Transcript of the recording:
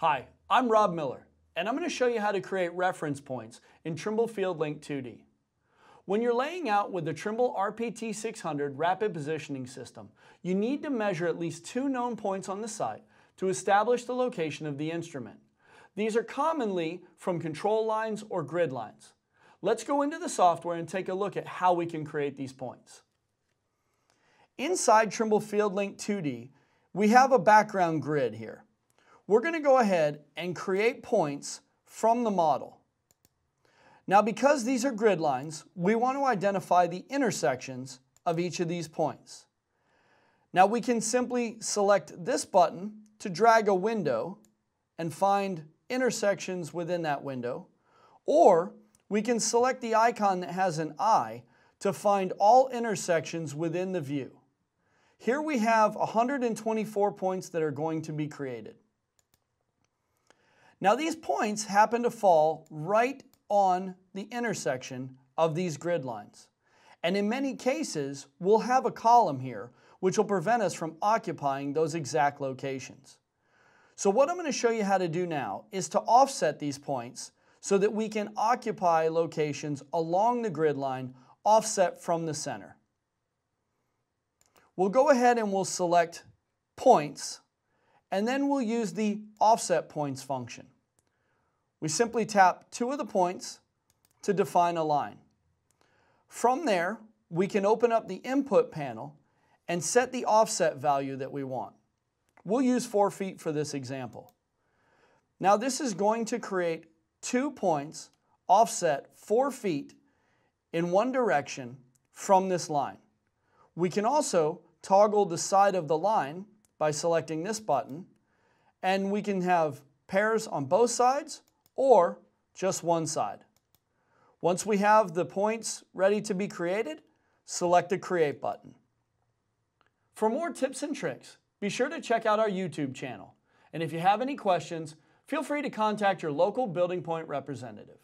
Hi, I'm Rob Miller, and I'm going to show you how to create reference points in Trimble FieldLink 2D. When you're laying out with the Trimble RPT600 Rapid Positioning System, you need to measure at least two known points on the site to establish the location of the instrument. These are commonly from control lines or grid lines. Let's go into the software and take a look at how we can create these points. Inside Trimble FieldLink 2D, we have a background grid here. We're going to go ahead and create points from the model. Now because these are grid lines, we want to identify the intersections of each of these points. Now we can simply select this button to drag a window and find intersections within that window, or we can select the icon that has an eye to find all intersections within the view. Here we have 124 points that are going to be created. Now these points happen to fall right on the intersection of these grid lines. And in many cases, we'll have a column here which will prevent us from occupying those exact locations. So what I'm going to show you how to do now is to offset these points so that we can occupy locations along the grid line offset from the center. We'll go ahead and we'll select points, and then we'll use the offset points function. We simply tap two of the points to define a line. From there, we can open up the input panel and set the offset value that we want. We'll use four feet for this example. Now this is going to create two points offset four feet in one direction from this line. We can also toggle the side of the line by selecting this button, and we can have pairs on both sides or just one side. Once we have the points ready to be created, select the Create button. For more tips and tricks, be sure to check out our YouTube channel. And if you have any questions, feel free to contact your local Building Point representative.